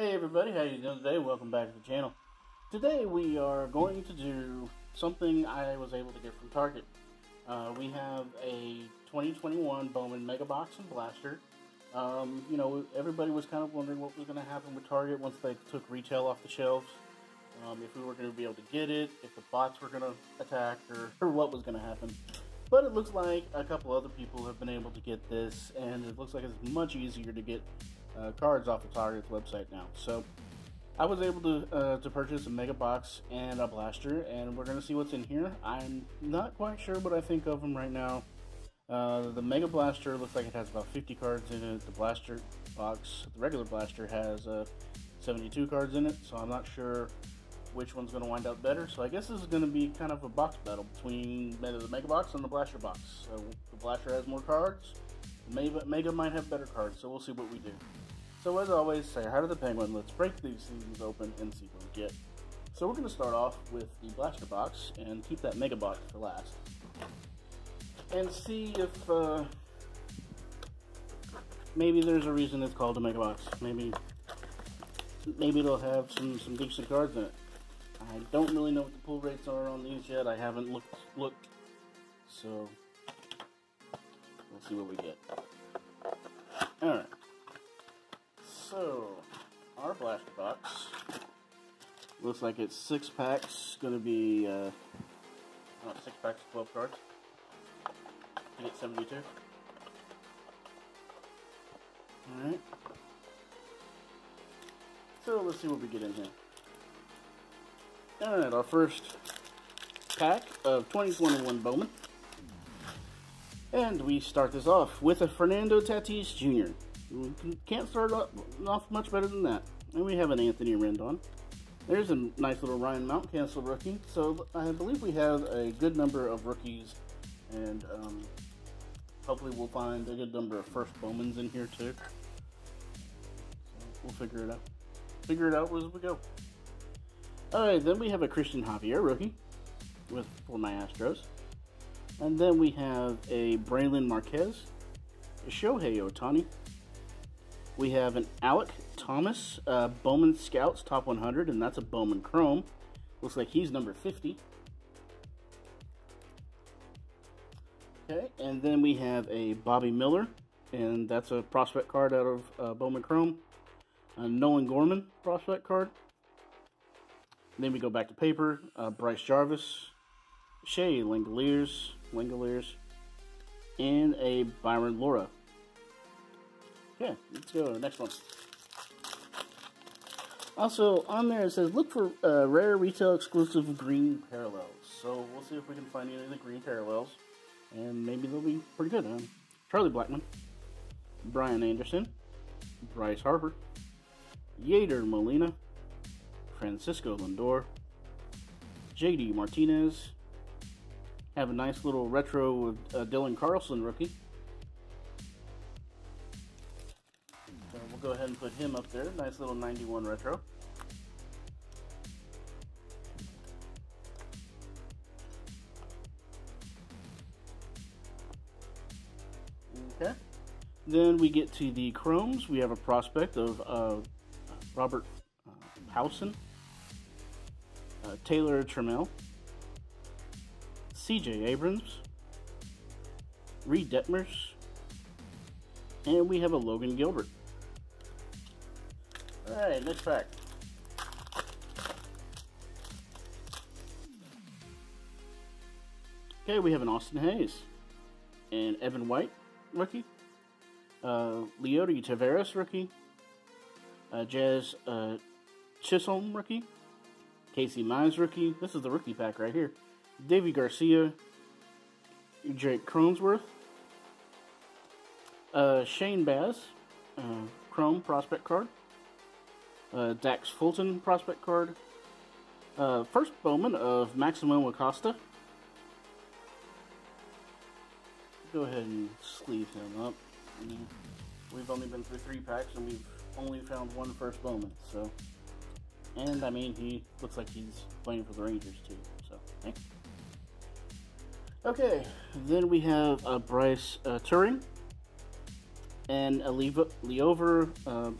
Hey everybody, how you doing today? Welcome back to the channel. Today we are going to do something I was able to get from Target. Uh, we have a 2021 Bowman Mega Box and Blaster. Um, you know, everybody was kind of wondering what was going to happen with Target once they took retail off the shelves. Um, if we were going to be able to get it, if the bots were going to attack, or, or what was going to happen. But it looks like a couple other people have been able to get this, and it looks like it's much easier to get uh, cards off of Target's website now. So I was able to uh, to purchase a mega box and a blaster, and we're gonna see what's in here. I'm not quite sure what I think of them right now. Uh, the mega blaster looks like it has about 50 cards in it. The blaster box, the regular blaster, has uh, 72 cards in it. So I'm not sure which one's going to wind up better. So I guess this is going to be kind of a box battle between the Mega Box and the Blaster Box. So the Blaster has more cards. Mega might have better cards, so we'll see what we do. So as always, say hi to the Penguin. Let's break these things open and see what we get. So we're going to start off with the Blaster Box and keep that Mega Box for last. And see if uh, maybe there's a reason it's called a Mega Box. Maybe maybe it'll have some, some decent cards in it. I don't really know what the pull rates are on these yet. I haven't looked looked. So we'll see what we get. Alright. So our blaster box looks like it's six packs, gonna be uh oh, six packs of twelve cards. You get seventy-two. Alright. So let's see what we get in here. Alright, our first pack of 2021 Bowman. And we start this off with a Fernando Tatis Jr. We can't start off much better than that. And we have an Anthony Rendon. There's a nice little Ryan Mountcastle rookie. So I believe we have a good number of rookies. And um, hopefully we'll find a good number of first Bowmans in here too. So we'll figure it out. Figure it out as we go. Alright, then we have a Cristian Javier rookie with for my Astros. And then we have a Brailyn Marquez, a Shohei Ohtani. We have an Alek Thomas uh, Bowman Scouts Top 100, and that's a Bowman Chrome. Looks like he's number 50. Okay, and then we have a Bobby Miller, and that's a prospect card out of uh, Bowman Chrome. A Nolan Gorman prospect card. Then we go back to paper. Uh, Bryce Jarvis, Shea Langeliers, Langeliers, and a Bayron Lora. Okay, let's go to the next one. Also, on there it says, look for uh, rare retail exclusive green parallels. So we'll see if we can find any of the green parallels. And maybe they'll be pretty good. Charlie Blackmon, Brian Anderson, Bryce Harper, Yadier Molina, Francisco Lindor, JD Martinez. Have a nice little retro uh, Dylan Carlson rookie. Go ahead and put him up there. Nice little 91 retro. Okay. Then we get to the chromes. We have a prospect of uh, Robert uh, Howson uh, Taylor Trammell, C.J. Abrams, Reid Detmers, and we have a Logan Gilbert. Alright, next pack. Okay, we have an Austin Hays, and Evan White, rookie, uh, Leody Taveras, rookie, uh, Jazz uh, Chisholm, rookie, Casey Mize rookie. This is the rookie pack right here. Deivi Garcia, Jake Cronenworth, uh, Shane Baz, uh, Chrome prospect card, uh, Dax Fulton prospect card, uh, first Bowman of Maximo Acosta. Go ahead and sleeve him up. I mean, we've only been through three packs and we've only found one first Bowman, so. And, I mean, he looks like he's playing for the Rangers, too. So. Okay, then we have uh, Bryce uh, Turing and a Leover uh.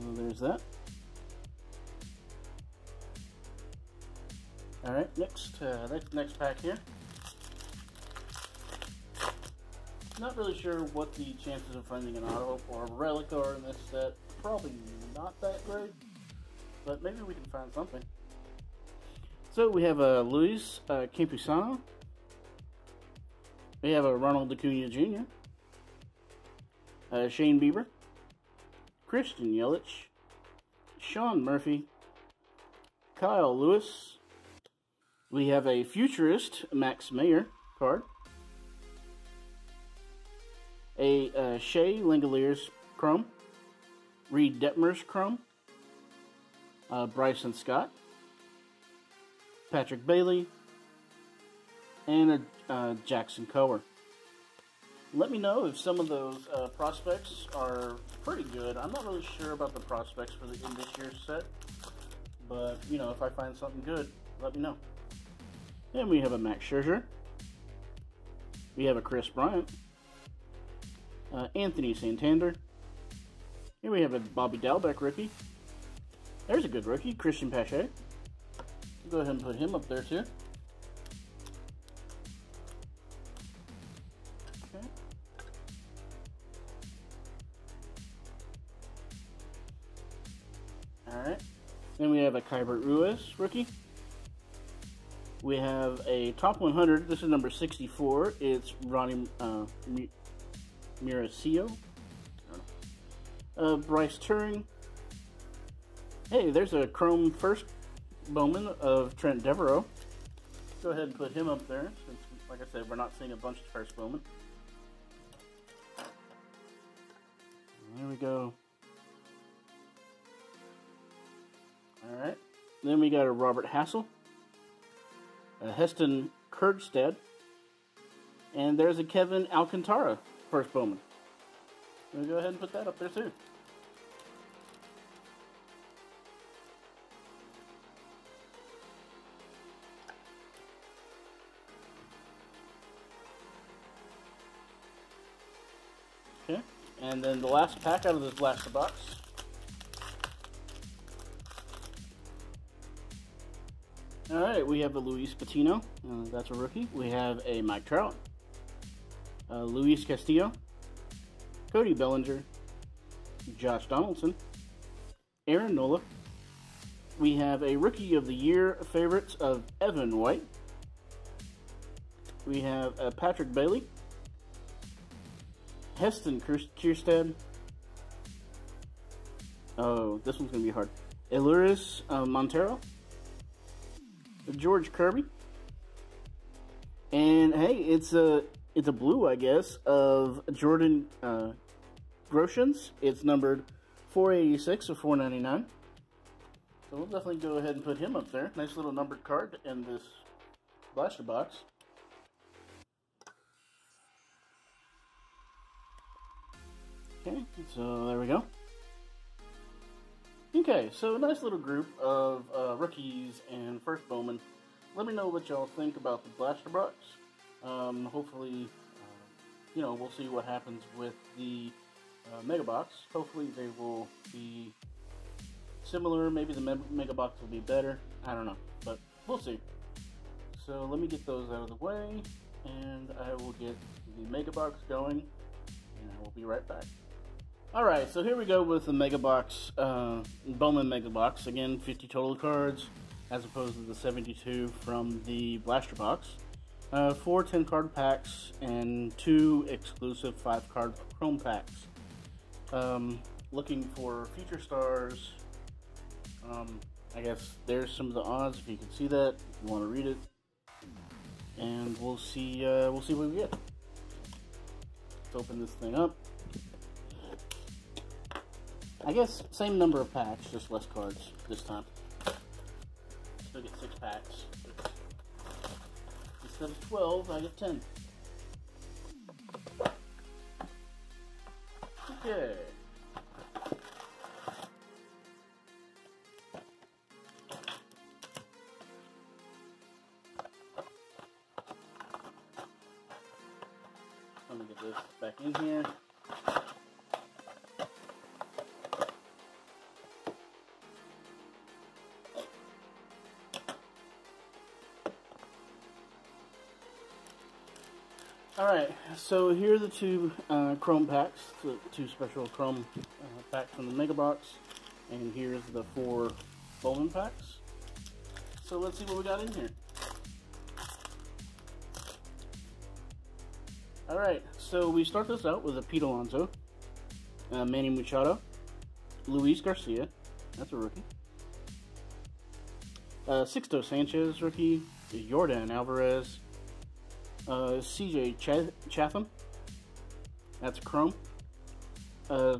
So there's that. Alright, next, uh, next, next pack here. Not really sure what the chances of finding an auto or a relic are in this set. Probably not that great, but maybe we can find something. So we have a Luis uh, Campusano. We have a Ronald Acuna Jr. Uh, Shane Bieber. Christian Yelich. Sean Murphy. Kyle Lewis. We have a Futurist Max Meyer card. A uh, Shea Langeliers Chrome. Reid Detmers Chrome. Uh, Bryson Scott. Patrick Bailey. And a uh, Jackson Kowar. Let me know if some of those uh, prospects are pretty good. I'm not really sure about the prospects for the in this year's set, but you know, if I find something good, let me know. And we have a Max Scherzer. We have a Kris Bryant. Uh, Anthony Santander. Here we have a Bobby Dalbec rookie. There's a good rookie, Cristian Pache. Go ahead and put him up there too. Alright. Then we have a Keibert Ruiz rookie. We have a top 100. This is number 64. It's Ronnie uh, Miracio. Uh, Bryce Turing. Hey, there's a Chrome first Bowman of Trent Devereaux. Go ahead and put him up there, since, like I said, we're not seeing a bunch of first Bowman. There we go. Alright. Then we got a Robert Hassell, uh, Heston Kjerstad, and there's a Kevin Alcantara first Bowman. We'll go ahead and put that up there too. Okay, and then the last pack out of this blaster box All right, we have a Luis Patino. Uh, that's a rookie. We have a Mike Trout, uh, Luis Castillo, Cody Bellinger, Josh Donaldson, Aaron Nola. We have a Rookie of the Year favorites of Evan White. We have uh, Patrick Bailey, Heston Kjerstad. Oh, this one's going to be hard. Elehuris uh, Montero. George Kirby. And hey, it's a it's a blue, I guess, of Jordan uh, Groshans. It's numbered 486 or 499. So we'll definitely go ahead and put him up there. Nice little numbered card in this blaster box. Okay, so there we go. Okay, so a nice little group of uh, rookies and first Bowmans. Let me know what y'all think about the blaster box. Um, hopefully, uh, you know, we'll see what happens with the uh, mega box. Hopefully, they will be similar. Maybe the me mega box will be better. I don't know, but we'll see. So let me get those out of the way, and I will get the mega box going, and I will be right back. Alright, so here we go with the Mega Box, uh, Bowman Mega Box. Again, 50 total cards, as opposed to the 72 from the Blaster Box. Uh, four 10 card packs, and two exclusive 5 card Chrome packs. Um, looking for future stars. Um, I guess there's some of the odds, if you can see that, if you want to read it. And we'll see, uh, we'll see what we get. Let's open this thing up. I guess same number of packs, just less cards this time. Still get six packs. Instead of 12, I get 10. Okay. Let me get this back in here. Alright, so here are the two uh, Chrome packs, the two special Chrome uh, packs from the Mega Box, and here's the four Bowman packs. So let's see what we got in here. Alright, so we start this out with a Pete Alonso, uh, Manny Machado, Luis Garcia, that's a rookie, uh, Sixto Sanchez, rookie, Yordan Alvarez, uh, CJ Ch Chatham. That's Chrome. Uh,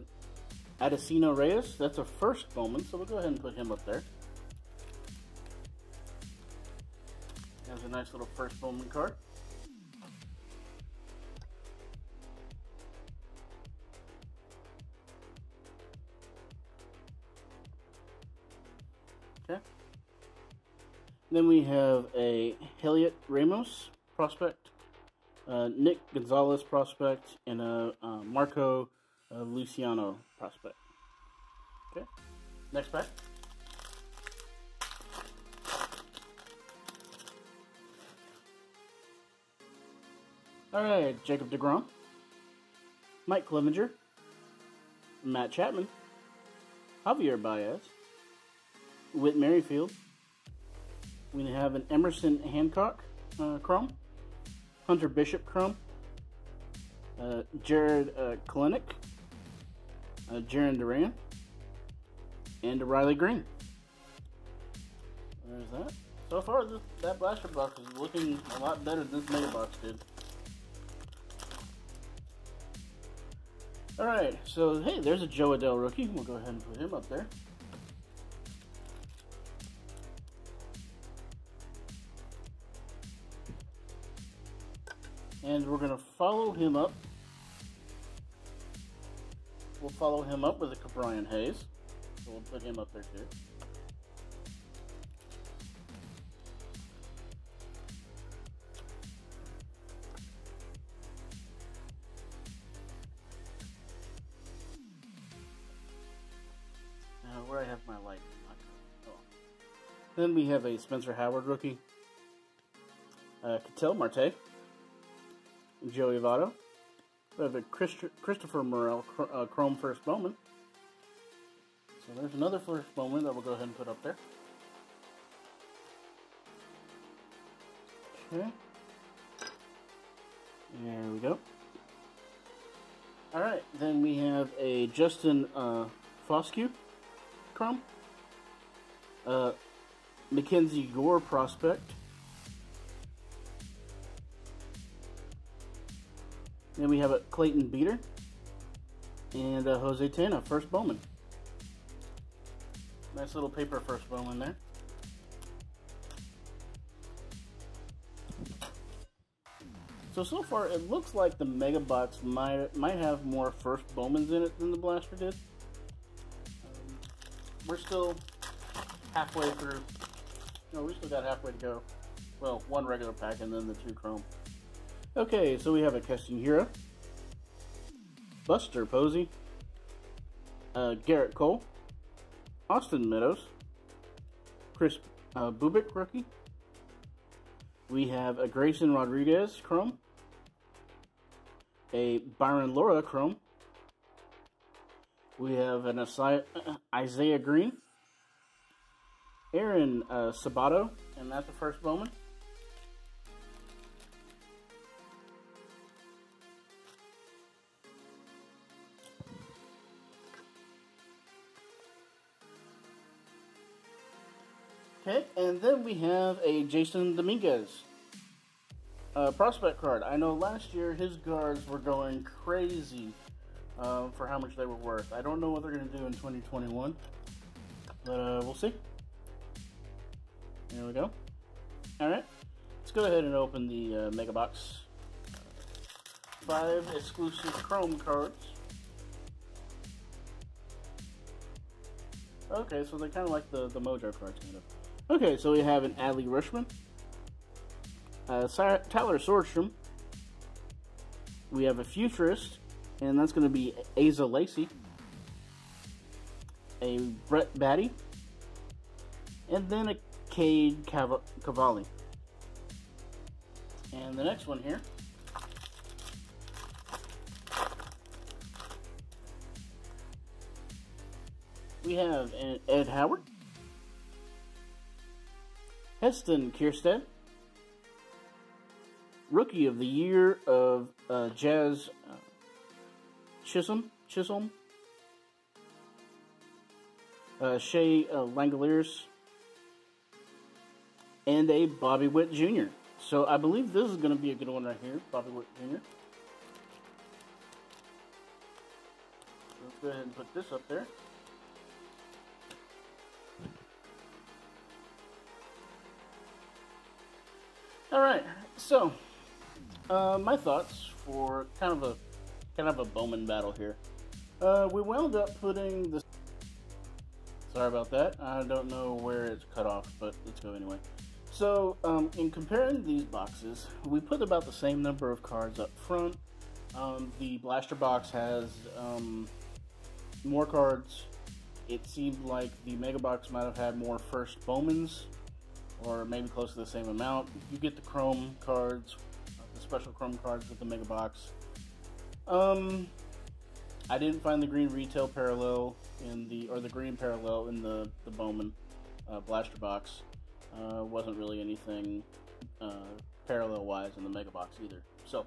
Addisino Reyes. That's a first Bowman, so we'll go ahead and put him up there. Has a nice little first Bowman card. Okay. Then we have a Heliot Ramos prospect uh, Nick Gonzalez prospect, and a uh, Marco uh, Luciano prospect. Okay, next pack. All right, Jacob DeGrom, Mike Clevinger, Matt Chapman, Javier Baez, Whit Merrifield. We have an Emerson Hancock uh, Chrome. Hunter Bishop Chrome, uh, Jarred uh, Kelenic, uh, Jarren Duran, and Riley Greene. There's that. So far, this, that blaster box is looking a lot better than this mega box did. Alright, so hey, there's a Jo Adell rookie. We'll go ahead and put him up there. And we're going to follow him up. We'll follow him up with a Ke'Bryan Hayes. So we'll put him up there too. Now, where I have my light. Then we have a Spencer Howard rookie. Uh, Ketel Marte. Joey Votto. We have a Christ Christopher Morel uh, Chrome First Bowman. So there's another First Bowman that we'll go ahead and put up there. Okay. There we go. Alright, then we have a Justin uh, Foscue Chrome. Uh, Mackenzie Gore Prospect. Then we have a Clayton Beeter and a Jose Tena, first Bowman. Nice little paper first Bowman there. So, so far it looks like the Mega Box might, might have more first Bowmans in it than the Blaster did. Um, we're still halfway through. No, we still got halfway to go. Well, one regular pack and then the two Chrome. Okay, so we have a Keston Hiura, Buster Posey, uh, Gerrit Cole, Austin Meadows, Chris uh, Bubic rookie. We have a Grayson Rodriguez Chrome, a Bayron Lora Chrome. We have an Isaiah Greene. Aaron uh, Sabato, and that's the first Bowman. Okay, and then we have a Jasson Dominguez uh, prospect card. I know last year his guards were going crazy uh, for how much they were worth. I don't know what they're going to do in 2021, but uh, we'll see. There we go. All right, let's go ahead and open the uh, Mega Box. Five exclusive Chrome cards. Okay, so they're kind of like the, the Mojo cards, kind of. Okay, so we have an Adley Rutschman, uh, Tyler Soderstrom. We have a Futurist, and that's going to be Asa Lacy. A Brett Baty. And then a Cade Cav Cavalli. And the next one here we have Ed Howard, Heston Kjerstad, Rookie of the Year of uh, Jazz uh, Chisholm, Chisholm, uh, Shea uh, Langeliers, and a Bobby Witt Jr. So I believe this is going to be a good one right here, Bobby Witt Jr. Let's go ahead and put this up there. All right, so uh, my thoughts for kind of a kind of a Bowman battle here. Uh, we wound up putting this. Sorry about that. I don't know where it's cut off, but let's go anyway. So, um, in comparing these boxes, we put about the same number of cards up front. Um, the blaster box has um, more cards. It seemed like the Mega Box might have had more first Bowmans, or maybe close to the same amount. You get the Chrome cards, the special Chrome cards with the Mega Box. Um, I didn't find the green retail parallel in the, or the green parallel in the, the Bowman uh, blaster box. Uh, wasn't really anything uh, parallel-wise in the Mega Box either. So,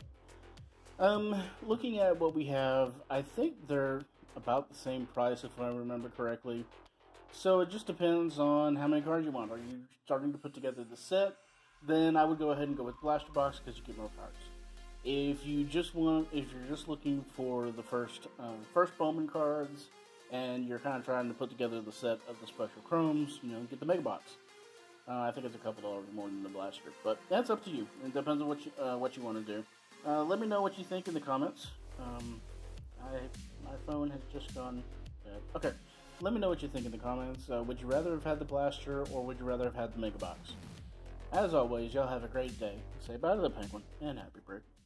um, looking at what we have, I think they're about the same price if I remember correctly. So it just depends on how many cards you want. Are you starting to put together the set? Then I would go ahead and go with Blaster Box because you get more cards. If you just want, if you're just looking for the first uh, first Bowman cards, and you're kind of trying to put together the set of the special chromes, you know, get the Mega Box. Uh, I think it's a couple dollars more than the blaster, but that's up to you. It depends on what you uh, what you want to do. Uh, let me know what you think in the comments. Um, I my phone has just gone dead. Okay, let me know what you think in the comments. Uh, would you rather have had the blaster or would you rather have had the mega box? As always, y'all have a great day. Say bye to the penguin and happy birthday.